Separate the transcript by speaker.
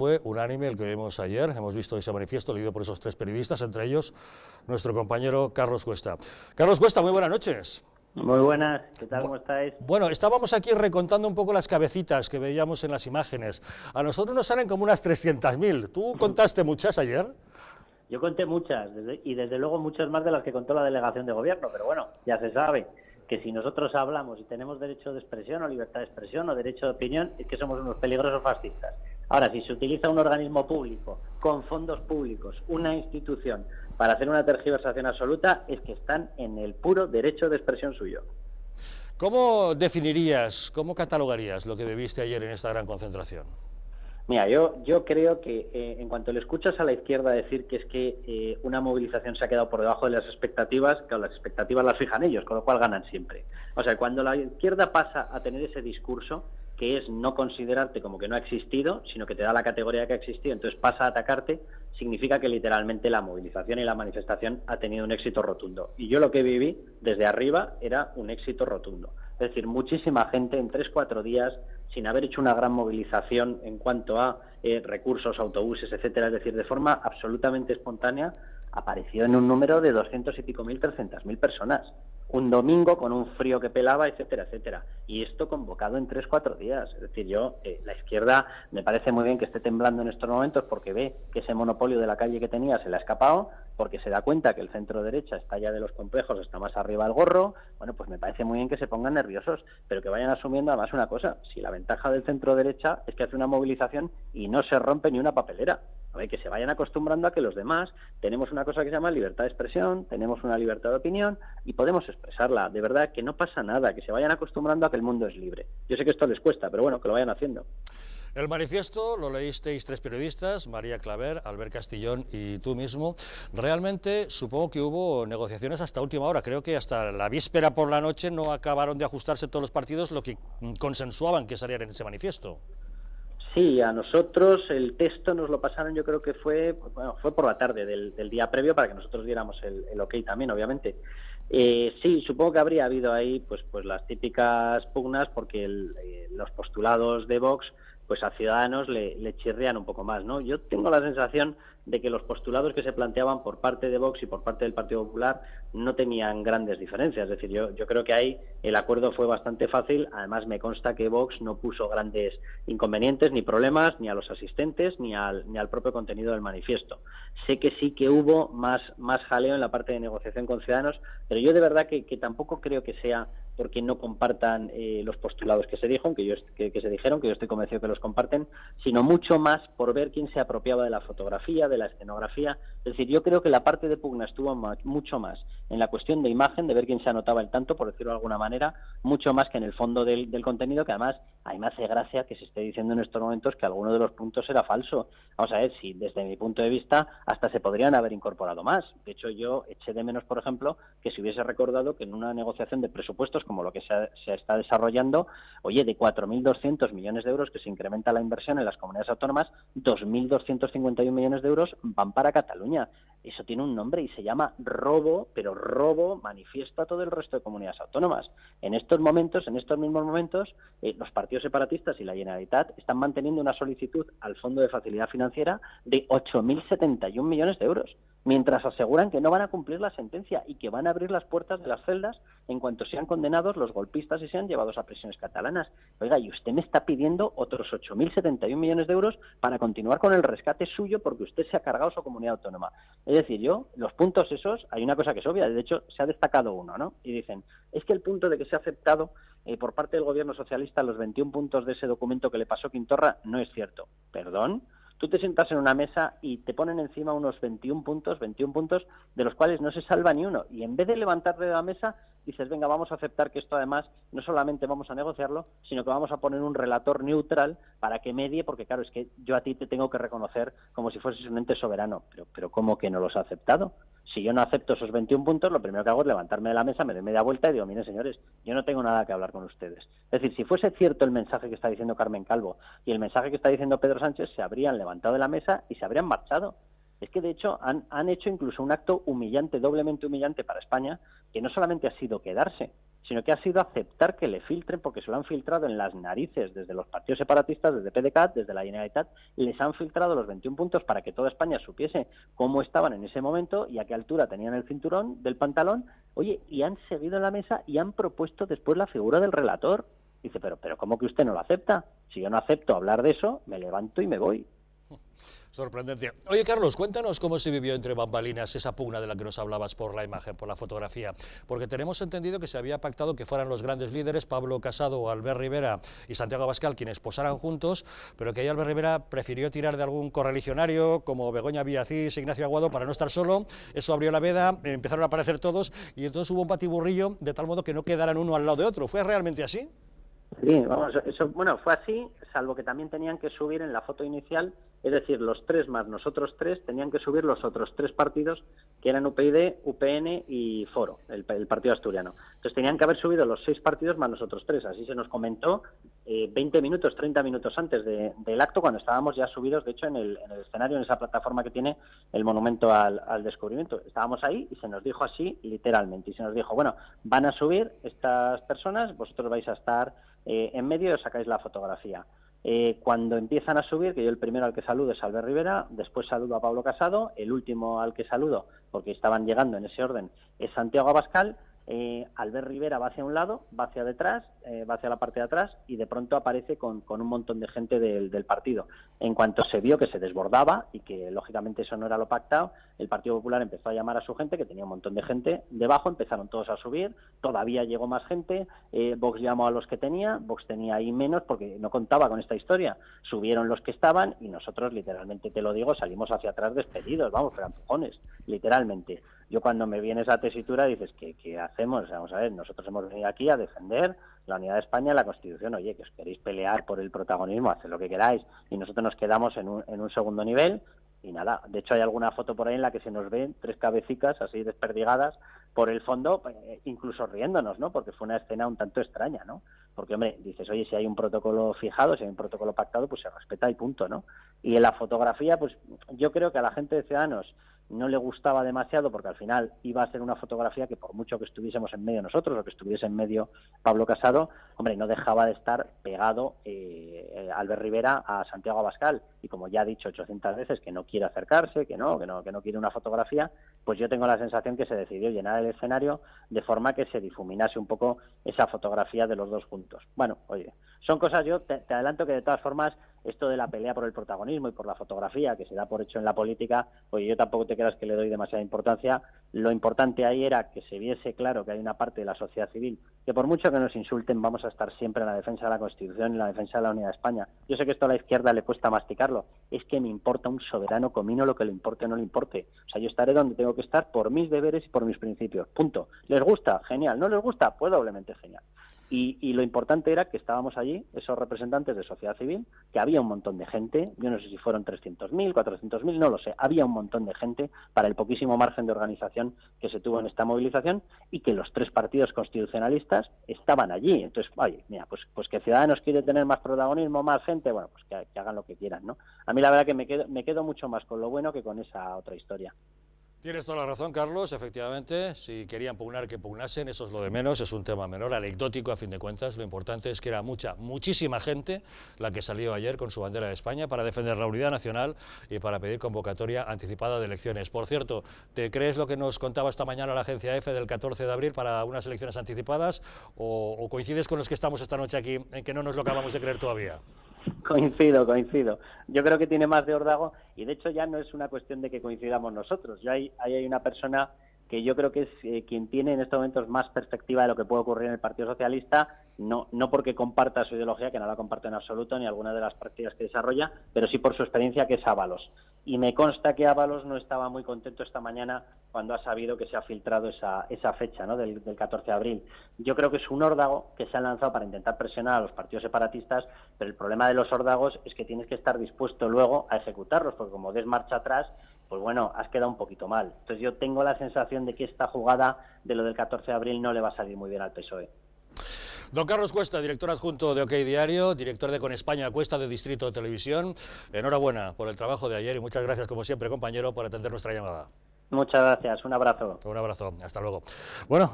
Speaker 1: fue unánime el que vimos ayer. Hemos visto ese manifiesto leído por esos tres periodistas, entre ellos nuestro compañero Carlos Cuesta. Carlos Cuesta, muy buenas noches.
Speaker 2: Muy buenas, ¿qué tal? ¿Cómo estáis?
Speaker 1: Bueno, estábamos aquí recontando un poco las cabecitas que veíamos en las imágenes. A nosotros nos salen como unas 300.000. ¿Tú contaste muchas ayer?
Speaker 2: Yo conté muchas, y desde luego muchas más de las que contó la delegación de gobierno, pero bueno, ya se sabe que si nosotros hablamos y tenemos derecho de expresión o libertad de expresión o derecho de opinión, es que somos unos peligrosos fascistas. Ahora, si se utiliza un organismo público, con fondos públicos, una institución, para hacer una tergiversación absoluta, es que están en el puro derecho de expresión suyo.
Speaker 1: ¿Cómo definirías, cómo catalogarías lo que viviste ayer en esta gran concentración?
Speaker 2: Mira, yo, yo creo que eh, en cuanto le escuchas a la izquierda decir que es que eh, una movilización se ha quedado por debajo de las expectativas, claro, las expectativas las fijan ellos, con lo cual ganan siempre. O sea, cuando la izquierda pasa a tener ese discurso, que es no considerarte como que no ha existido, sino que te da la categoría que ha existido, entonces pasa a atacarte, significa que literalmente la movilización y la manifestación ha tenido un éxito rotundo. Y yo lo que viví desde arriba era un éxito rotundo. Es decir, muchísima gente en tres, cuatro días sin haber hecho una gran movilización en cuanto a eh, recursos, autobuses, etcétera, es decir, de forma absolutamente espontánea, apareció en un número de 200 y pico mil, 300 mil personas. Un domingo con un frío que pelaba, etcétera, etcétera. Y esto convocado en tres, cuatro días. Es decir, yo, eh, la izquierda me parece muy bien que esté temblando en estos momentos porque ve que ese monopolio de la calle que tenía se le ha escapado, porque se da cuenta que el centro derecha está ya de los complejos, está más arriba del gorro, bueno, pues me parece muy bien que se pongan nerviosos, pero que vayan asumiendo además una cosa, si la ventaja del centro derecha es que hace una movilización y no se rompe ni una papelera, a ver, que se vayan acostumbrando a que los demás tenemos una cosa que se llama libertad de expresión, tenemos una libertad de opinión y podemos expresarla. De verdad que no pasa nada, que se vayan acostumbrando a que el mundo es libre. Yo sé que esto les cuesta, pero bueno, que lo vayan haciendo.
Speaker 1: El manifiesto lo leísteis tres periodistas, María Claver, Albert Castillón y tú mismo. Realmente supongo que hubo negociaciones hasta última hora. Creo que hasta la víspera por la noche no acabaron de ajustarse todos los partidos lo que consensuaban que saliera en ese manifiesto.
Speaker 2: Sí, a nosotros el texto nos lo pasaron, yo creo que fue, bueno, fue por la tarde del, día previo para que nosotros diéramos el, ok también, obviamente. Eh, sí, supongo que habría habido ahí pues, pues las típicas pugnas porque eh, los postulados de Vox pues a Ciudadanos le, le, chirrían un poco más, ¿no? Yo tengo la sensación de que los postulados que se planteaban por parte de Vox y por parte del Partido Popular no tenían grandes diferencias. Es decir, yo, creo que ahí el acuerdo fue bastante fácil. Además, me consta que Vox no puso grandes inconvenientes ni problemas ni a los asistentes ni al, ni al propio contenido del manifiesto. Sé que sí que hubo más, jaleo en la parte de negociación con Ciudadanos, pero yo de verdad que tampoco creo que sea porque no compartan eh, los postulados que se dijeron, que, yo, que, se dijeron, que yo estoy convencido que los comparten, sino mucho más por ver quién se apropiaba de la fotografía, de la escenografía. Es decir, yo creo que la parte de pugna estuvo mucho más en la cuestión de imagen, de ver quién se anotaba el tanto, por decirlo de alguna manera, mucho más que en el fondo del, contenido, que además a mí me hace gracia que se esté diciendo en estos momentos que alguno de los puntos era falso. Vamos a ver si desde mi punto de vista hasta se podrían haber incorporado más. De hecho, yo eché de menos, por ejemplo, que se hubiese recordado que en una negociación de presupuestos como lo que se, está desarrollando, oye, de 4.200 millones de euros que se incrementa la inversión en las comunidades autónomas, 2.251 millones de euros van para Cataluña. Eso tiene un nombre y se llama robo, pero robo manifiesto a todo el resto de comunidades autónomas. En estos momentos, en estos mismos momentos, eh, los partidos separatistas y la Generalitat están manteniendo una solicitud al Fondo de Facilidad Financiera de 8.071 millones de euros mientras aseguran que no van a cumplir la sentencia y que van a abrir las puertas de las celdas en cuanto sean condenados los golpistas y sean llevados a prisiones catalanas. Oiga, y usted me está pidiendo otros 8.071 millones de euros para continuar con el rescate suyo porque usted se ha cargado su comunidad autónoma. Es decir, yo, los puntos esos, hay una cosa que es obvia, de hecho se ha destacado uno, ¿no? Y dicen, es que el punto de que se ha aceptado eh, por parte del gobierno socialista los 21 puntos de ese documento que le pasó Quintorra no es cierto. ¿Perdón? Tú te sientas en una mesa y te ponen encima unos 21 puntos, 21 puntos, de los cuales no se salva ni uno. Y en vez de levantarte de la mesa, dices, venga, vamos a aceptar que esto además no solamente vamos a negociarlo, sino que vamos a poner un relator neutral para que medie, porque claro, es que yo a ti te tengo que reconocer como si fueses un ente soberano. Pero, pero ¿cómo que no los ha aceptado? Si yo no acepto esos 21 puntos, lo primero que hago es levantarme de la mesa, me doy media vuelta y digo, miren señores, yo no tengo nada que hablar con ustedes. Es decir, si fuese cierto el mensaje que está diciendo Carmen Calvo y el mensaje que está diciendo Pedro Sánchez, se habrían levantado de la mesa y se habrían marchado. Es que de hecho han, han hecho incluso un acto humillante, doblemente humillante para España, que no solamente ha sido quedarse, sino que ha sido aceptar que le filtren porque se lo han filtrado en las narices desde los partidos separatistas, desde PDCAT, desde la Generalitat, les han filtrado los 21 puntos para que toda España supiese cómo estaban en ese momento y a qué altura tenían el cinturón del pantalón. Oye, y han seguido en la mesa y han propuesto después la figura del relator. Dice, pero, pero ¿cómo que usted no lo acepta? Si yo no acepto hablar de eso, me levanto y me voy.
Speaker 1: Sorprendente. Oye, Carlos, cuéntanos cómo se vivió entre bambalinas esa pugna de la que nos hablabas por la imagen, por la fotografía, porque tenemos entendido que se había pactado que fueran los grandes líderes, Pablo Casado, Albert Rivera y Santiago Abascal, quienes posaran juntos, pero que ahí Albert Rivera prefirió tirar de algún correligionario, como Begoña Villacís, Ignacio Aguado, para no estar solo, eso abrió la veda, empezaron a aparecer todos, y entonces hubo un batiburrillo de tal modo que no quedaran uno al lado de otro. ¿Fue realmente así?
Speaker 2: Sí, vamos, bueno, fue así, salvo que también tenían que subir en la foto inicial, es decir, los tres más nosotros tres, tenían que subir los otros tres partidos, que eran UPyD, UPN y Foro, el, partido asturiano. Entonces tenían que haber subido los seis partidos más nosotros tres, así se nos comentó eh, 20 minutos, 30 minutos antes del acto, cuando estábamos ya subidos, de hecho, en el, escenario, en esa plataforma que tiene el monumento al, descubrimiento. Estábamos ahí y se nos dijo así, literalmente, y se nos dijo, bueno, van a subir estas personas, vosotros vais a estar eh, en medio sacáis la fotografía. Eh, cuando empiezan a subir, que yo el primero al que saludo es Albert Rivera, después saludo a Pablo Casado, el último al que saludo, porque estaban llegando en ese orden, es Santiago Abascal, eh, Albert Rivera va hacia un lado, va hacia detrás, eh, va hacia la parte de atrás y de pronto aparece con, un montón de gente del, partido. En cuanto se vio que se desbordaba y que lógicamente eso no era lo pactado, el Partido Popular empezó a llamar a su gente, que tenía un montón de gente debajo, empezaron todos a subir, todavía llegó más gente, eh, Vox llamó a los que tenía, Vox tenía ahí menos porque no contaba con esta historia, subieron los que estaban y nosotros literalmente, te lo digo, salimos hacia atrás despedidos, vamos, eran empujones, literalmente. Yo cuando me viene esa tesitura dices, ¿qué, ¿qué hacemos? Vamos a ver, nosotros hemos venido aquí a defender la unidad de España, la Constitución, oye, que os queréis pelear por el protagonismo, haced lo que queráis, y nosotros nos quedamos en un, en un segundo nivel, y nada, de hecho hay alguna foto por ahí en la que se nos ven tres cabecitas así desperdigadas por el fondo, eh, incluso riéndonos, ¿no? Porque fue una escena un tanto extraña, ¿no? Porque, hombre, dices, oye, si hay un protocolo fijado, si hay un protocolo pactado, pues se respeta y punto, ¿no? Y en la fotografía, pues yo creo que a la gente de Ciudadanos no le gustaba demasiado porque al final iba a ser una fotografía que por mucho que estuviésemos en medio nosotros o que estuviese en medio Pablo Casado, hombre, no dejaba de estar pegado eh, Albert Rivera a Santiago Abascal y como ya ha dicho 800 veces que no quiere acercarse, que no, que no, que no quiere una fotografía, pues yo tengo la sensación que se decidió llenar el escenario de forma que se difuminase un poco esa fotografía de los dos juntos. Bueno, oye, son cosas, yo te adelanto que de todas formas esto de la pelea por el protagonismo y por la fotografía que se da por hecho en la política, oye, yo tampoco te creas que le doy demasiada importancia. Lo importante ahí era que se viese claro que hay una parte de la sociedad civil que por mucho que nos insulten vamos a estar siempre en la defensa de la Constitución y en la defensa de la unidad de España. Yo sé que esto a la izquierda le cuesta masticarlo. Es que me importa un soberano comino lo que le importe o no le importe. O sea, yo estaré donde tengo que estar por mis deberes y por mis principios. Punto. ¿Les gusta? Genial. ¿No les gusta? Pues doblemente genial. Y, lo importante era que estábamos allí, esos representantes de sociedad civil, que había un montón de gente, yo no sé si fueron 300.000, 400.000, no lo sé, había un montón de gente para el poquísimo margen de organización que se tuvo en esta movilización y que los tres partidos constitucionalistas estaban allí. Entonces, oye, mira, pues, pues que Ciudadanos quiere tener más protagonismo, más gente, bueno, pues que, que hagan lo que quieran, ¿no? A mí la verdad que me quedo, me quedo mucho más con lo bueno que con esa otra historia.
Speaker 1: Tienes toda la razón, Carlos, efectivamente, si querían pugnar, que pugnasen, eso es lo de menos, es un tema menor, anecdótico a fin de cuentas, lo importante es que era mucha, muchísima gente la que salió ayer con su bandera de España para defender la unidad nacional y para pedir convocatoria anticipada de elecciones. Por cierto, ¿te crees lo que nos contaba esta mañana la agencia EFE del 14 de abril para unas elecciones anticipadas o, o coincides con los que estamos esta noche aquí en que no nos lo acabamos de creer todavía?
Speaker 2: Coincido, coincido. Yo creo que tiene más de órdago y de hecho ya no es una cuestión de que coincidamos nosotros. Ya hay, hay una persona que yo creo que es eh, quien tiene en estos momentos más perspectiva de lo que puede ocurrir en el Partido Socialista, no, no porque comparta su ideología, que no la comparte en absoluto, ni alguna de las prácticas que desarrolla, pero sí por su experiencia, que es Ábalos. Y me consta que Ábalos no estaba muy contento esta mañana cuando ha sabido que se ha filtrado esa, esa fecha ¿no? del, del 14 de abril. Yo creo que es un órdago que se ha lanzado para intentar presionar a los partidos separatistas, pero el problema de los órdagos es que tienes que estar dispuesto luego a ejecutarlos, porque como des marcha atrás, pues bueno, has quedado un poquito mal. Entonces yo tengo la sensación de que esta jugada de lo del 14 de abril no le va a salir muy bien al PSOE.
Speaker 1: Don Carlos Cuesta, director adjunto de OK Diario, director de Con España Cuesta de Distrito de Televisión. Enhorabuena por el trabajo de ayer y muchas gracias, como siempre, compañero, por atender nuestra llamada.
Speaker 2: Muchas gracias, un abrazo.
Speaker 1: Un abrazo, hasta luego. Bueno.